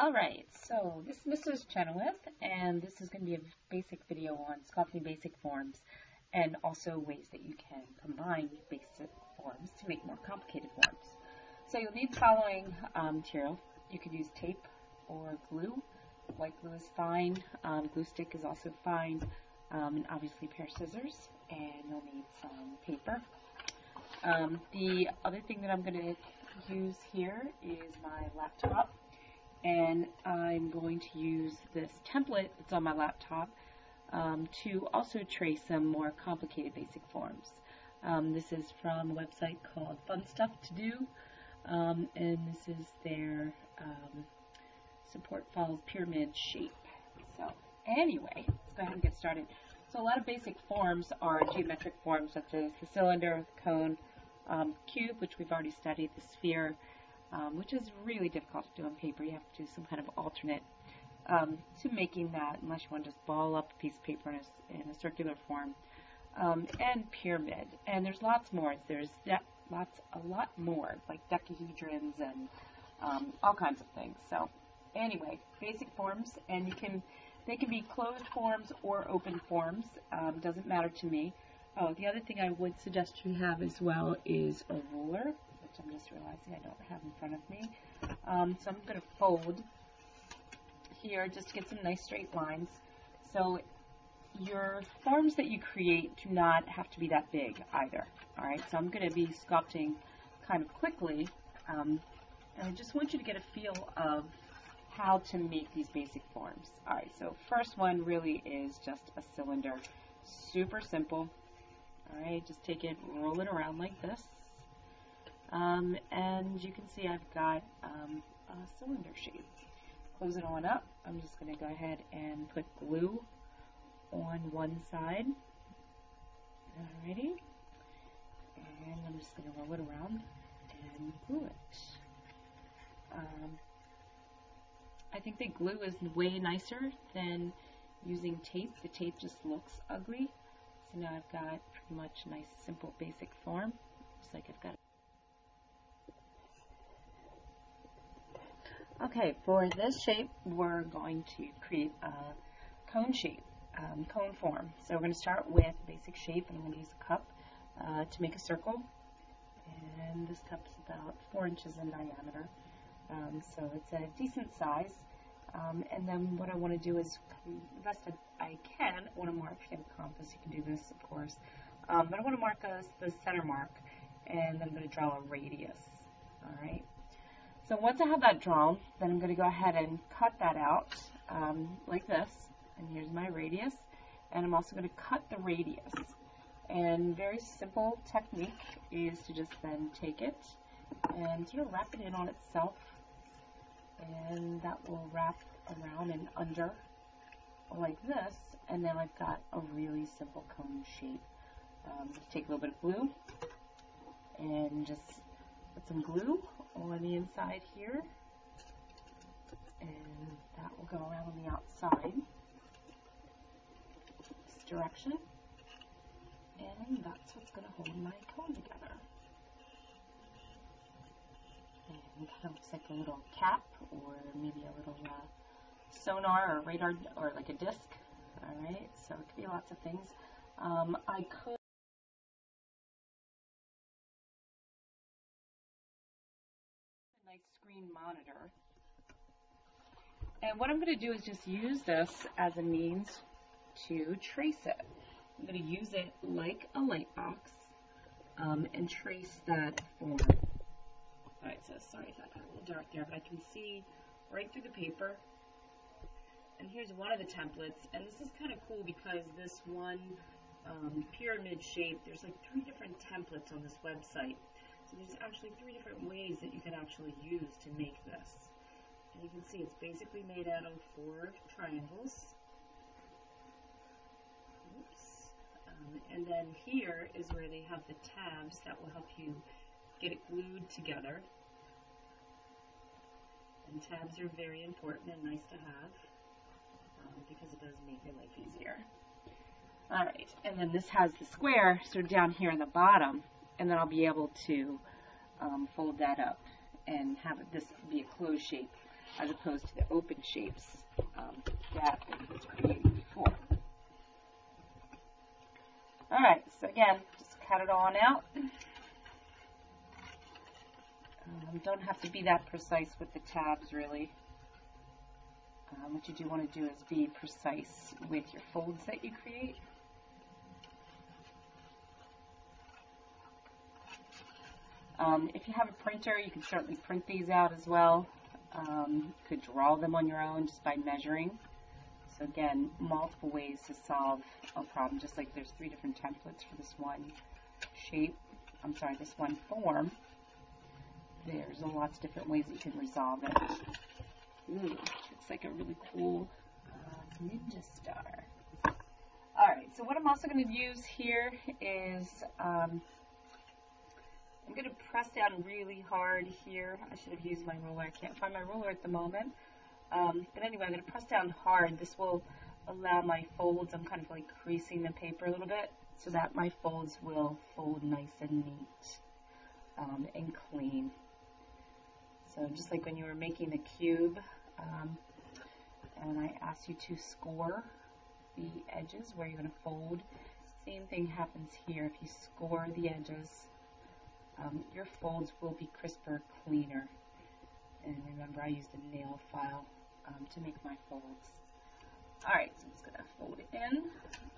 Alright, so this is Mrs. Chenowith, and this is going to be a basic video on sculpting basic forms and also ways that you can combine basic forms to make more complicated forms. So you'll need the following um, material. You could use tape or glue. White glue is fine. Um, glue stick is also fine. Um, and obviously a pair of scissors. And you'll need some paper. Um, the other thing that I'm going to use here is my laptop and I'm going to use this template that's on my laptop um, to also trace some more complicated basic forms. Um, this is from a website called Fun Stuff to Do, um, and this is their um, support follows pyramid shape. So anyway, let's go ahead and get started. So a lot of basic forms are geometric forms such as the cylinder, the cone, um, cube, which we've already studied, the sphere, um, which is really difficult to do on paper. You have to do some kind of alternate um, to making that, unless you want to just ball up a piece of paper in a, in a circular form. Um, and pyramid. And there's lots more. There's lots, a lot more, like dodecahedrons and um, all kinds of things. So anyway, basic forms, and you can, they can be closed forms or open forms. Um, doesn't matter to me. Oh, the other thing I would suggest you have as well is a ruler I'm just realizing I don't have in front of me. Um, so I'm going to fold here just to get some nice straight lines. So your forms that you create do not have to be that big either. All right, so I'm going to be sculpting kind of quickly, um, and I just want you to get a feel of how to make these basic forms. All right, so first one really is just a cylinder. Super simple. All right, just take it, roll it around like this. Um, and you can see I've got um, a cylinder shape. Close it on up. I'm just going to go ahead and put glue on one side. Alrighty. And I'm just going to roll it around and glue it. Um, I think that glue is way nicer than using tape. The tape just looks ugly. So now I've got pretty much a nice, simple, basic form. Looks like I've got Okay, for this shape, we're going to create a cone shape, um, cone form. So we're going to start with a basic shape, and I'm going to use a cup uh, to make a circle. And this cup is about 4 inches in diameter, um, so it's a decent size. Um, and then what I want to do is, the best I can, I want to mark, if you have a compass, you can do this, of course. Um, but I want to mark a, the center mark, and then I'm going to draw a radius. All right. So once I have that drawn, then I'm going to go ahead and cut that out um, like this. And here's my radius. And I'm also going to cut the radius. And very simple technique is to just then take it and sort of wrap it in on itself. And that will wrap around and under like this. And then I've got a really simple cone shape. Um, just take a little bit of glue and just put some glue on the inside here. And that will go around on the outside. This direction. And that's what's going to hold my cone together. And of looks like a little cap or maybe a little uh, sonar or radar or like a disc. Alright, so it could be lots of things. Um, I could screen monitor. And what I'm going to do is just use this as a means to trace it. I'm going to use it like a light box um, and trace that form. Alright, so sorry, got a little dark there, but I can see right through the paper. And here's one of the templates, and this is kind of cool because this one um, pyramid shape, there's like three different templates on this website. So there's actually three different ways that you can actually use to make this. And you can see it's basically made out of four triangles. Oops. Um, and then here is where they have the tabs that will help you get it glued together. And tabs are very important and nice to have um, because it does make your life easier. Alright, and then this has the square sort of down here in the bottom and then I'll be able to um, fold that up and have this be a closed shape. as opposed to the open shapes um, that it was created before. Alright, so again, just cut it on out. Um, don't have to be that precise with the tabs really. Um, what you do want to do is be precise with your folds that you create. Um, if you have a printer, you can certainly print these out as well. Um, you could draw them on your own just by measuring. So again, multiple ways to solve a problem, just like there's three different templates for this one shape, I'm sorry, this one form. There's lots of different ways you can resolve it. Ooh, looks like a really cool uh, ninja star. Alright, so what I'm also going to use here is um, I'm going to press down really hard here. I should have used my ruler. I can't find my ruler at the moment. Um, but anyway, I'm going to press down hard. This will allow my folds, I'm kind of like creasing the paper a little bit so that my folds will fold nice and neat um, and clean. So just like when you were making the cube, um, and I asked you to score the edges where you're going to fold, same thing happens here. If you score the edges, um, your folds will be crisper, cleaner. And remember, I used a nail file um, to make my folds. Alright, so I'm just going to fold it in.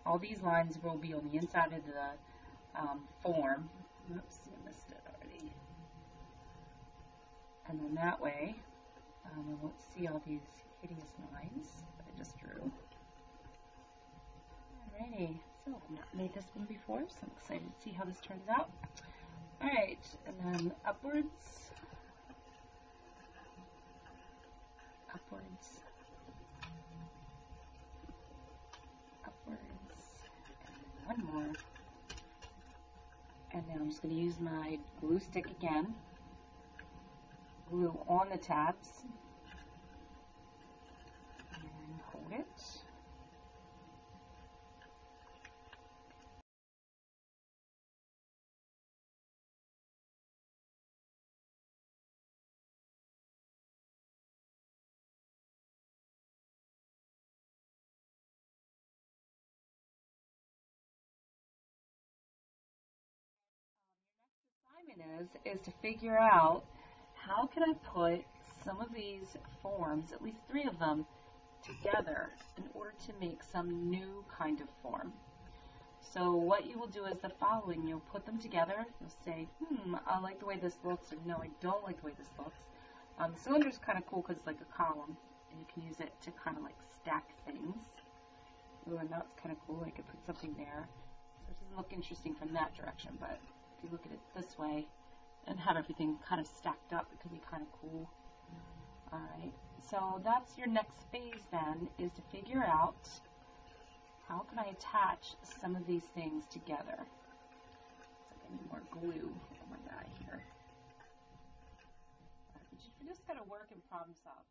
All these lines will be on the inside of the um, form. Oops, I missed it already. And then that way, um, I won't see all these hideous lines that I just drew. Alrighty, so I've not made this one before, so I'm excited to see how this turns out. Alright, and then upwards, upwards, upwards, and one more. And then I'm just going to use my glue stick again, glue on the tabs, is, is to figure out how can I put some of these forms, at least three of them, together in order to make some new kind of form. So what you will do is the following. You'll put them together. You'll say, hmm, I like the way this looks, or no, I don't like the way this looks. Um, the cylinder is kind of cool because it's like a column, and you can use it to kind of like stack things. Ooh, and that's kind of cool. I could put something there. It doesn't look interesting from that direction, but if you look at it this way and have everything kind of stacked up, it could be kind of cool. Alright, so that's your next phase then, is to figure out how can I attach some of these things together. So I need more glue on my guy here. Right, but you just got to work and problem solve.